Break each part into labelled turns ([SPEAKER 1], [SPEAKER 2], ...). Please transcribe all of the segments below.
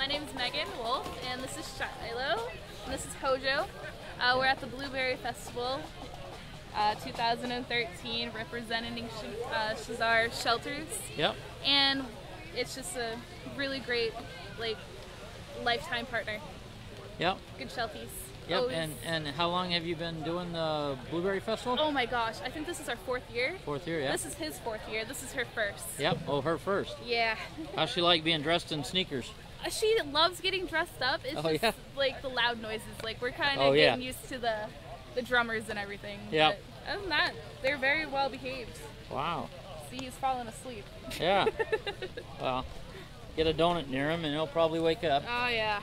[SPEAKER 1] my name is Megan Wolf, and this is Shiloh, and this is Hojo. Uh, we're at the Blueberry Festival uh, 2013, representing Sh- uh, Shazar Shelties,
[SPEAKER 2] Yep.
[SPEAKER 1] and it's just a really great, like, lifetime partner.
[SPEAKER 2] Yep.
[SPEAKER 1] Good Shelties.
[SPEAKER 2] Yep.
[SPEAKER 1] Always-
[SPEAKER 2] And and how long have you been doing the Blueberry Festival?
[SPEAKER 1] oh my gosh, I think this is our fourth year.
[SPEAKER 2] Fourth year. Yeah.
[SPEAKER 1] This is his fourth year. This is her first.
[SPEAKER 2] Yep. Oh, her first.
[SPEAKER 1] Yeah.
[SPEAKER 2] How's she like being dressed in sneakers?
[SPEAKER 1] Uh, she loves getting dressed up. It's
[SPEAKER 2] Oh,
[SPEAKER 1] just
[SPEAKER 2] yeah?
[SPEAKER 1] like the loud noises. Like we're kind of
[SPEAKER 2] Oh, yeah.
[SPEAKER 1] getting used to the the drummers and everything.
[SPEAKER 2] Yeah.
[SPEAKER 1] Other than that, they're very well behaved.
[SPEAKER 2] Wow.
[SPEAKER 1] See, he's falling asleep.
[SPEAKER 2] Yeah. well, get a donut near him and he'll probably wake up.
[SPEAKER 1] Oh yeah.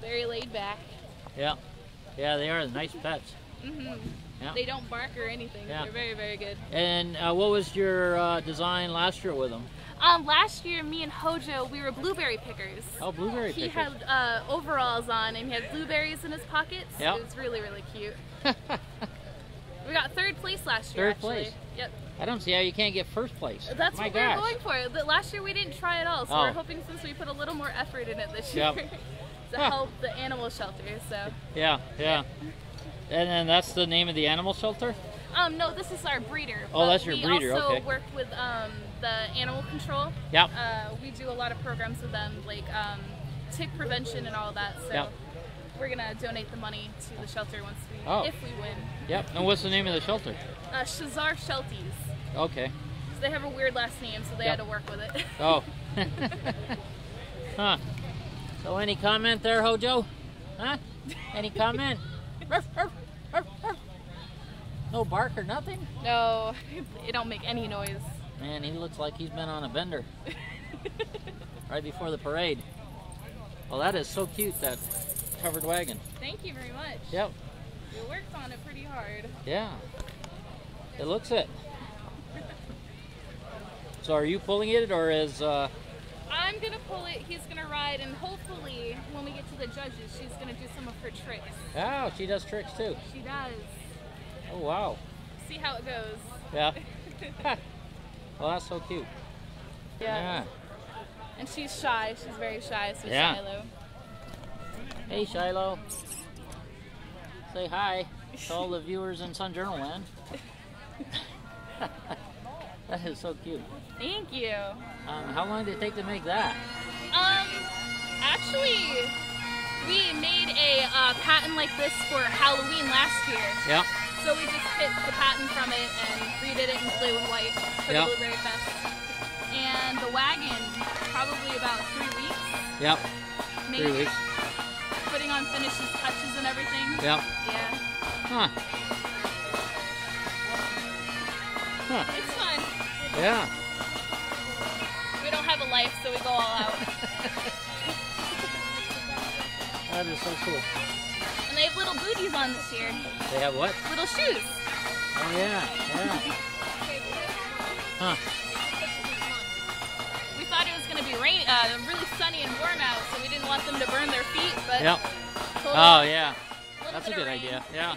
[SPEAKER 1] Very laid back.
[SPEAKER 2] Yeah. Yeah, they are nice pets.
[SPEAKER 1] hmm
[SPEAKER 2] Yeah.
[SPEAKER 1] They don't bark or anything.
[SPEAKER 2] Yeah.
[SPEAKER 1] They're very very good.
[SPEAKER 2] And uh, what was your uh, design last year with them?
[SPEAKER 1] Um, last year, me and Hojo, we were blueberry pickers.
[SPEAKER 2] Oh, blueberry
[SPEAKER 1] He
[SPEAKER 2] pickers.
[SPEAKER 1] had uh, overalls on and he had blueberries in his pockets.
[SPEAKER 2] Yep.
[SPEAKER 1] It was really really cute. We got third place last year.
[SPEAKER 2] Third
[SPEAKER 1] actually.
[SPEAKER 2] place?
[SPEAKER 1] Yep.
[SPEAKER 2] I don't see how you can't get first place.
[SPEAKER 1] That's
[SPEAKER 2] My
[SPEAKER 1] what
[SPEAKER 2] gosh.
[SPEAKER 1] we were going for. The, last year we didn't try at all, so
[SPEAKER 2] Oh.
[SPEAKER 1] we're hoping since we put a little more effort in it this year
[SPEAKER 2] Yep.
[SPEAKER 1] to
[SPEAKER 2] Huh.
[SPEAKER 1] help the animal shelter. So,
[SPEAKER 2] Yeah, yeah. And then that's the name of the animal shelter?
[SPEAKER 1] um, no, this is our breeder.
[SPEAKER 2] Oh, that's your breeder,
[SPEAKER 1] We also
[SPEAKER 2] okay.
[SPEAKER 1] work with um, the animal control.
[SPEAKER 2] Yep.
[SPEAKER 1] Uh, we do a lot of programs with them, like um, tick prevention and all that. So.
[SPEAKER 2] Yep.
[SPEAKER 1] We're gonna donate the money to the shelter once we,
[SPEAKER 2] Oh.
[SPEAKER 1] if we win.
[SPEAKER 2] Yep. And what's the name of the shelter?
[SPEAKER 1] Uh, Shazar Shelties.
[SPEAKER 2] Okay.
[SPEAKER 1] So they have a weird last name, so they
[SPEAKER 2] Yep.
[SPEAKER 1] had to work with it.
[SPEAKER 2] Oh. huh. So any comment there, Hojo? Huh? Any comment? Ruff, ruff, ruff, ruff. no bark or nothing?
[SPEAKER 1] no, it don't make any noise.
[SPEAKER 2] Man, he looks like he's been on a bender right before the parade. Well, that is so cute, that covered wagon.
[SPEAKER 1] Thank you very much.
[SPEAKER 2] Yep.
[SPEAKER 1] We worked on it pretty hard.
[SPEAKER 2] Yeah. It looks it. So are you pulling it or is uh
[SPEAKER 1] I'm gonna pull it, he's gonna ride, and hopefully when we get to the judges, she's gonna do some of her tricks.
[SPEAKER 2] Oh, she does tricks too.
[SPEAKER 1] She does.
[SPEAKER 2] Oh wow.
[SPEAKER 1] See how it goes.
[SPEAKER 2] Yeah. well that's so cute.
[SPEAKER 1] Yeah. And she's shy. She's very shy, so
[SPEAKER 2] Yeah.
[SPEAKER 1] Shiloh.
[SPEAKER 2] Hey Shiloh. Say hi to all the viewers in Sun Journal Land. that is so cute.
[SPEAKER 1] Thank you.
[SPEAKER 2] Um, how long did it take to make that?
[SPEAKER 1] Um, actually, we made a uh, patent like this for Halloween last year.
[SPEAKER 2] Yep.
[SPEAKER 1] So we just hit the patent from it and redid it in blue and white for
[SPEAKER 2] Yep.
[SPEAKER 1] the Blueberry Fest. And the wagon, probably about three weeks,
[SPEAKER 2] Yep.
[SPEAKER 1] maybe.
[SPEAKER 2] Three weeks.
[SPEAKER 1] Putting on finishes, touches, and everything.
[SPEAKER 2] Yep.
[SPEAKER 1] Yeah,
[SPEAKER 2] Huh. Huh.
[SPEAKER 1] it's fun.
[SPEAKER 2] Yeah.
[SPEAKER 1] We don't have a life, so we go all out.
[SPEAKER 2] That is so cool.
[SPEAKER 1] and they have little booties on this year,
[SPEAKER 2] They have what?
[SPEAKER 1] little shoes.
[SPEAKER 2] Oh yeah, yeah. Huh.
[SPEAKER 1] We thought it was going to be rain, uh, really sunny and warm out, so we didn't want them to burn their feet. But
[SPEAKER 2] Yep.
[SPEAKER 1] told
[SPEAKER 2] Oh yeah. That's a good
[SPEAKER 1] rain.
[SPEAKER 2] idea. Yeah.